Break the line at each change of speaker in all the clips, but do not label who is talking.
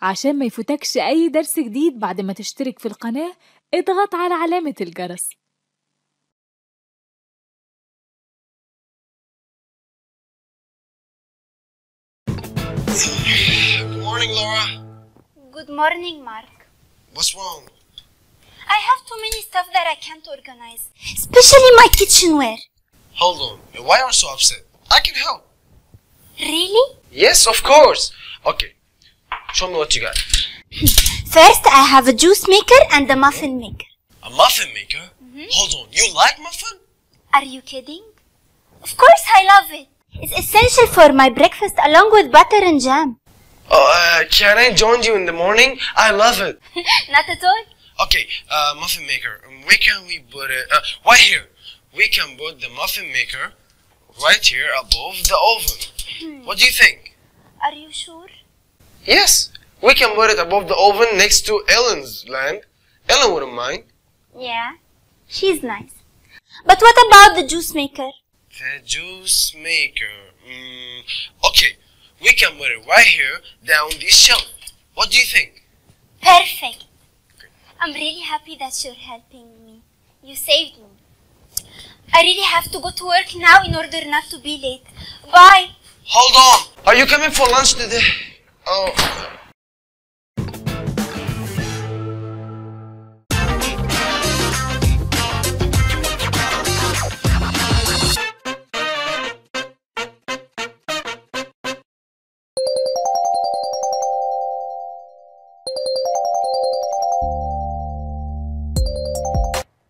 عشان ما يفوتكش أي درس جديد بعد ما تشترك في القناة اضغط على علامة الجرس
Good morning, Laura.
Good morning, Mark.
What's wrong?
I have too many stuff that I can't organize, especially my kitchenware.
Hold on. Why are you so upset? I can help.
Really?
Yes, of course. Okay. Show me what you got.
First, I have a juice maker and a muffin maker.
A muffin maker? Hold on. You like muffin?
Are you kidding? Of course, I love it. It's essential for my breakfast along with butter and jam.
Oh, uh, can I join you in the morning? I love it.
Not at all.
Okay, uh, muffin maker. Where can we put it? Uh, right here. We can put the muffin maker right here above the oven. What do you think?
Are you sure?
Yes, we can put it above the oven next to Ellen's land. Ellen wouldn't mind.
Yeah. She's nice. But what about the juice maker?
The juice maker. Mm, okay, we can put it right here down this shelf. What do you think?
Perfect. I'm really happy that you're helping me. You saved me. I really have to go to work now in order not to be late. Bye.
Hold on. Are you coming for lunch today? Oh.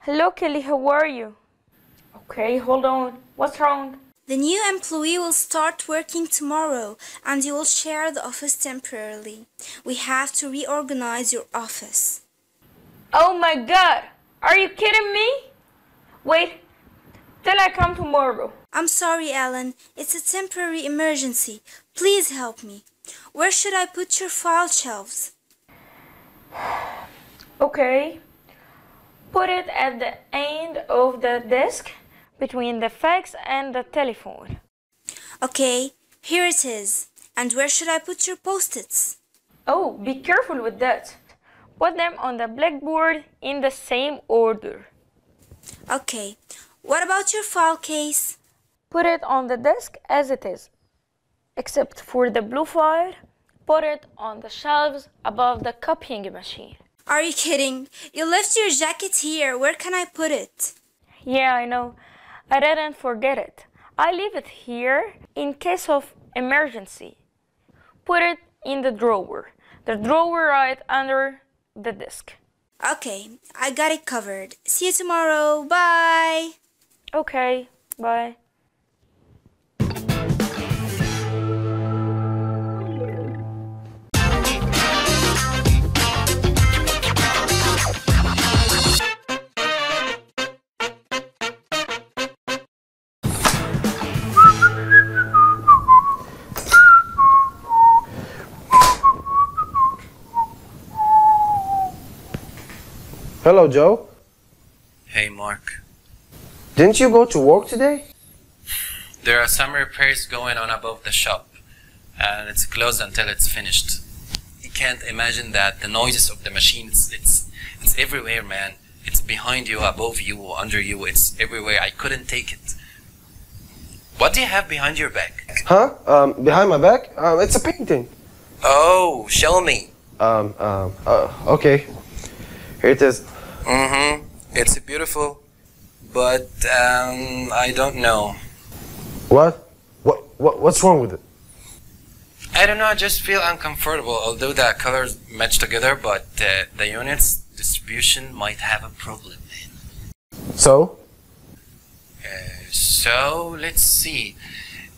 Hello, Kelly, how are you? Okay, hold on. What's wrong?
The new employee will start working tomorrow and you will share the office temporarily. We have to reorganize your office.
Oh my god! Are you kidding me? Wait, till I come tomorrow.
I'm sorry, Alan. It's a temporary emergency. Please help me. Where should I put your file shelves?
Okay. Put it at the end of the desk between the fax and the telephone.
Okay, here it is. And where should I put your post-its?
Oh, be careful with that. Put them on the blackboard in the same order.
Okay. What about your file case?
Put it on the desk as it is. Except for the blue file, put it on the shelves above the copying machine.
Are you kidding? You left your jacket here. Where can I put it?
Yeah, I know. I didn't forget it. I leave it here in case of emergency. Put it in the drawer. The drawer right under the desk.
Okay, I got it covered. See you tomorrow. Bye.
Okay, bye.
Hello, Joe.
Hey, Mark.
Didn't you go to work today?
There are some repairs going on above the shop, and it's closed until it's finished. You can't imagine that the noises of the machines, it's, it's everywhere, man. It's behind you, above you, under you, it's everywhere. I couldn't take it. What do you have behind your back?
Huh? Um, behind my back? Um, it's a painting.
Oh, show me.
Um, um, uh, okay. Here it is.
Mm-hmm. It's beautiful, but um, I don't know.
What? What? What? What's wrong with it?
I don't know. I just feel uncomfortable. Although the colors match together, but uh, the units distribution might have a problem.
So?
Uh, so let's see.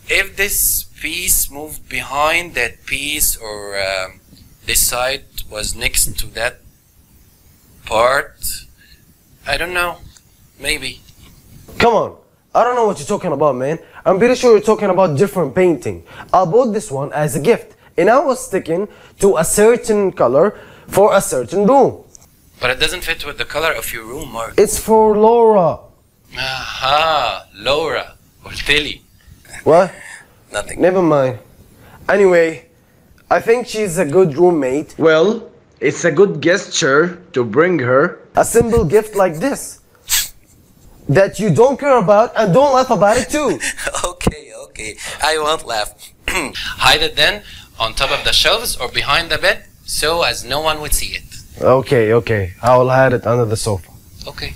If this piece moved behind that piece, or um, this side was next to that part, I don't know. Maybe.
Come on. I don't know what you're talking about, man. I'm pretty sure you're talking about different painting. I bought this one as a gift, and I was sticking to a certain color for a certain room.
But it doesn't fit with the color of your room, Mark.
It's for Laura.
Aha, Laura or Tilly.
What?
Nothing.
Never mind. Anyway, I think she's a good roommate.
Well, it's a good gesture to bring her.
A simple gift like this that you don't care about and don't laugh about it too.
okay, okay. I won't laugh. Hide it then on top of the shelves or behind the bed so as no one would see it.
Okay, okay. I will hide it under the sofa.
Okay.